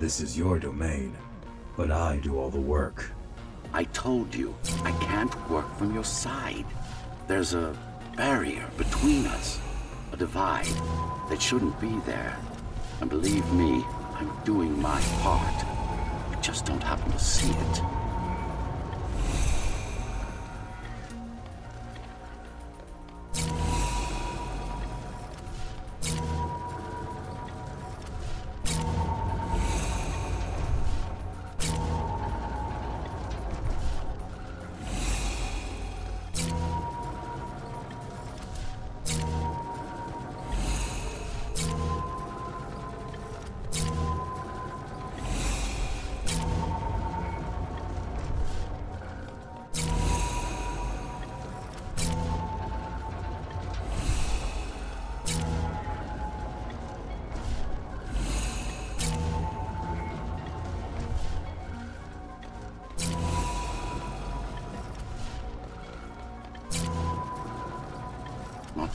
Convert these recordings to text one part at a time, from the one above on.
This is your domain, but I do all the work. I told you, I can't work from your side. There's a barrier between us, a divide that shouldn't be there. And believe me, I'm doing my part. You just don't happen to see it.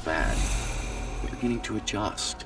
Bad. We're beginning to adjust.